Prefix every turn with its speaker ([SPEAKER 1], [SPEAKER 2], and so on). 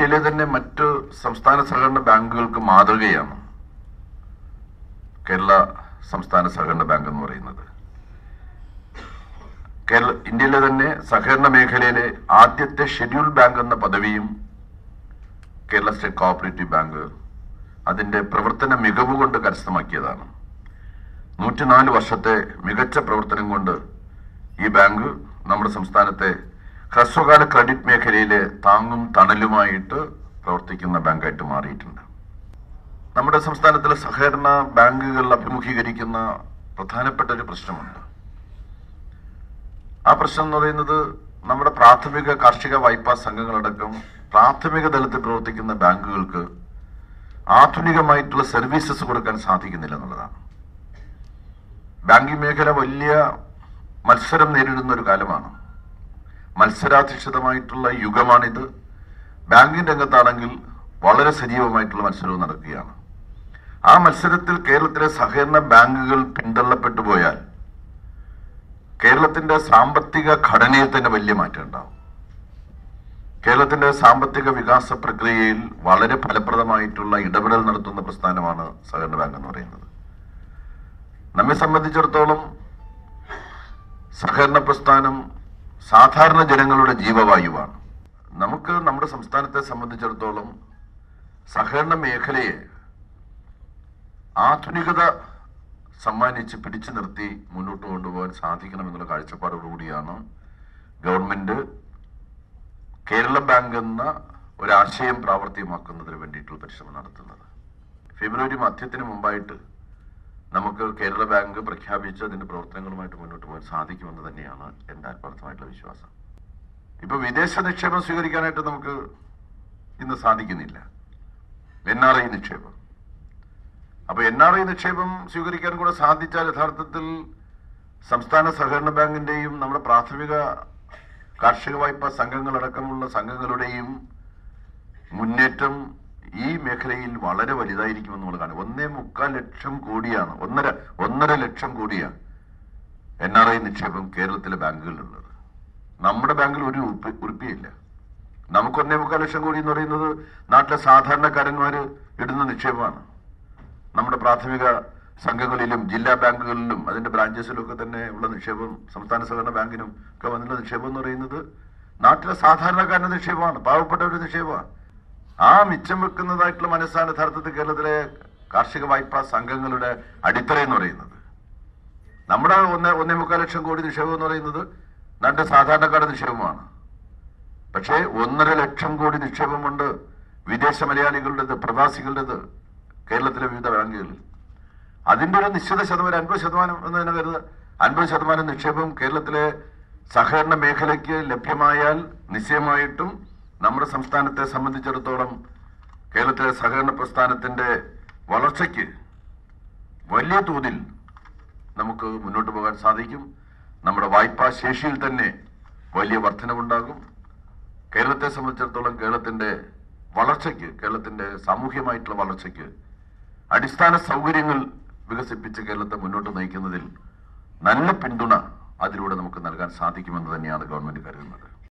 [SPEAKER 1] ഇന്ത്യയിലെ തന്നെ മറ്റ് സംസ്ഥാന സഹകരണ ബാങ്കുകൾക്ക് മാതൃകയാണ് കേരള സംസ്ഥാന സഹകരണ ബാങ്ക് എന്ന് പറയുന്നത്. കേരള ഇന്ത്യയിലെ തന്നെ സഹകരണ മേഖലയിലെ ആദ്യത്തെ ഷെഡ്യൂൾ ബാങ്ക് എന്ന പദവിയും കേരള സ്റ്റേറ്റ് കോഓപ്പറേറ്റീവ് ബാങ്ക് അതിന്റെ പ്രവർത്തന മികവ് കൊണ്ട് കരസ്ഥമാക്കിയതാണ്. നൂറ്റിനാല് വർഷത്തെ മികച്ച പ്രവർത്തനം കൊണ്ട് ഈ ബാങ്ക് നമ്മുടെ സംസ്ഥാനത്തെ ഹ്രസ്വകാല ക്രെഡിറ്റ് മേഖലയിലെ താങ്ങും തണലുമായിട്ട് പ്രവർത്തിക്കുന്ന ബാങ്കായിട്ട് മാറിയിട്ടുണ്ട്. നമ്മുടെ സംസ്ഥാനത്തിലെ സഹകരണ ബാങ്കുകൾ അഭിമുഖീകരിക്കുന്ന പ്രധാനപ്പെട്ട ഒരു പ്രശ്നമുണ്ട്. ആ പ്രശ്നം എന്ന് പറയുന്നത് നമ്മുടെ പ്രാഥമിക കാർഷിക വായ്പാ സംഘങ്ങളടക്കം പ്രാഥമിക തലത്തിൽ പ്രവർത്തിക്കുന്ന ബാങ്കുകൾക്ക് ആധുനികമായിട്ടുള്ള സർവീസസ് കൊടുക്കാൻ സാധിക്കുന്നില്ല എന്നുള്ളതാണ്. ബാങ്കിംഗ് മേഖല വലിയ മത്സരം നേരിടുന്ന ഒരു കാലമാണ്. മത്സരാധിഷ്ഠിതമായിട്ടുള്ള യുഗമാണിത്. ബാങ്കിംഗ് രംഗത്താണെങ്കിൽ വളരെ സജീവമായിട്ടുള്ള മത്സരവും നടക്കുകയാണ്. ആ മത്സരത്തിൽ കേരളത്തിലെ സഹകരണ ബാങ്കുകൾ പിന്തള്ളപ്പെട്ടു പോയാൽ കേരളത്തിന്റെ സാമ്പത്തിക ഘടനയിൽ തന്നെ വലിയ മാറ്റം ഉണ്ടാവും. കേരളത്തിന്റെ സാമ്പത്തിക വികാസ പ്രക്രിയയിൽ വളരെ ഫലപ്രദമായിട്ടുള്ള ഇടപെടൽ നടത്തുന്ന പ്രസ്ഥാനമാണ് സഹകരണ ബാങ്ക് എന്ന് പറയുന്നത്. നമ്മെ സംബന്ധിച്ചിടത്തോളം സഹകരണ പ്രസ്ഥാനം സാധാരണ ജനങ്ങളുടെ ജീവവായുവാണ്. നമുക്ക് നമ്മുടെ സംസ്ഥാനത്തെ സംബന്ധിച്ചിടത്തോളം സഹകരണ മേഖലയെ ആധുനികത സമ്മാനിച്ച് പിടിച്ചു നിർത്തി മുന്നോട്ട് കൊണ്ടുപോകാൻ സാധിക്കണമെന്നുള്ള കാഴ്ചപ്പാടോടുകൂടിയാണ് ഗവൺമെന്റ് കേരള ബാങ്ക് എന്ന ഒരാശയം പ്രാവർത്തികമാക്കുന്നതിന് വേണ്ടിയിട്ടുള്ള പരിശ്രമം നടത്തുന്നത്. ഫെബ്രുവരി മധ്യത്തിന് മുമ്പായിട്ട് നമുക്ക് കേരള ബാങ്ക് പ്രഖ്യാപിച്ച് അതിന്റെ പ്രവർത്തനങ്ങളുമായിട്ട് മുന്നോട്ട് പോകാൻ സാധിക്കുമെന്ന് തന്നെയാണ് എന്റെ ആത്മാർത്ഥമായിട്ടുള്ള വിശ്വാസം. ഇപ്പൊ വിദേശ നിക്ഷേപം സ്വീകരിക്കാനായിട്ട് നമുക്ക് ഇന്ന് സാധിക്കുന്നില്ല. എൻ ആർ ഐ നിക്ഷേപം. അപ്പൊ എൻ ആർ ഐ നിക്ഷേപം സ്വീകരിക്കാൻ കൂടെ സാധിച്ചാൽ യഥാർത്ഥത്തിൽ സംസ്ഥാന സഹകരണ ബാങ്കിന്റെയും നമ്മുടെ പ്രാഥമിക കാർഷിക വായ്പാ സംഘങ്ങളടക്കമുള്ള സംഘങ്ങളുടെയും മുന്നേറ്റം ഈ മേഖലയിൽ വളരെ വലുതായിരിക്കുമെന്ന് നമ്മൾ കാണും. ഒന്നേ മുക്കാൽ ലക്ഷം കോടിയാണ് ഒന്നര ഒന്നര ലക്ഷം കോടിയാണ് എൻ ആർ ഐ നിക്ഷേപം കേരളത്തിലെ ബാങ്കുകളിലുള്ളത്. നമ്മുടെ ബാങ്കിൽ ഒരു ഉറുപ്പി ഉറുപ്പിയില്ല നമുക്ക് ഒന്നേ മുക്കാൽ ലക്ഷം കോടി എന്ന് പറയുന്നത് നാട്ടിലെ സാധാരണക്കാരന്മാര് ഇടുന്ന നിക്ഷേപമാണ്. നമ്മുടെ പ്രാഥമിക സംഘങ്ങളിലും ജില്ലാ ബാങ്കുകളിലും അതിന്റെ ബ്രാഞ്ചസിലും ഒക്കെ തന്നെ ഉള്ള നിക്ഷേപം സംസ്ഥാന സഹകരണ ബാങ്കിനും ഒക്കെ വന്നിട്ടുള്ള നിക്ഷേപം എന്ന് പറയുന്നത് നാട്ടിലെ സാധാരണക്കാരന്റെ നിക്ഷേപമാണ് പാവപ്പെട്ടവരുടെ നിക്ഷേപമാണ്. ആ മിച്ചം വെക്കുന്നതായിട്ടുള്ള മനസ്സാണ് യഥാർത്ഥത്തിൽ കേരളത്തിലെ കാർഷിക വായ്പാ സംഘങ്ങളുടെ അടിത്തറ എന്ന് പറയുന്നത്. നമ്മുടെ ഒന്ന് ഒന്നേ മുക്കാൽ ലക്ഷം കോടി നിക്ഷേപം എന്ന് പറയുന്നത് നല്ല സാധാരണക്കാരുടെ നിക്ഷേപമാണ്. പക്ഷേ ഒന്നര ലക്ഷം കോടി നിക്ഷേപമുണ്ട് വിദേശ മലയാളികളുടേത് പ്രവാസികളുടേത് കേരളത്തിലെ വിവിധ ബാങ്കുകളിൽ. അതിന്റെ ഒരു നിശ്ചിത ശതമാനം അൻപത് ശതമാനം എന്ന് തന്നെ കരുത് അൻപത് ശതമാനം നിക്ഷേപം കേരളത്തിലെ സഹകരണ മേഖലയ്ക്ക് ലഭ്യമായാൽ നിശ്ചയമായിട്ടും നമ്മുടെ സംസ്ഥാനത്തെ സംബന്ധിച്ചിടത്തോളം കേരളത്തിലെ സഹകരണ പ്രസ്ഥാനത്തിന്റെ വളർച്ചയ്ക്ക് വലിയ തോതിൽ നമുക്ക് മുന്നോട്ട് പോകാൻ സാധിക്കും. നമ്മുടെ വായ്പാ ശേഷിയിൽ തന്നെ വലിയ വർധനവുണ്ടാകും. കേരളത്തെ സംബന്ധിച്ചിടത്തോളം കേരളത്തിന്റെ വളർച്ചയ്ക്ക് കേരളത്തിന്റെ സാമൂഹ്യമായിട്ടുള്ള വളർച്ചയ്ക്ക് അടിസ്ഥാന സൗകര്യങ്ങൾ വികസിപ്പിച്ച് കേരളത്തെ മുന്നോട്ട് നയിക്കുന്നതിൽ നല്ല പിന്തുണ അതിലൂടെ നമുക്ക് നൽകാൻ സാധിക്കുമെന്ന് തന്നെയാണ് ഗവൺമെന്റ് കരുതുന്നത്.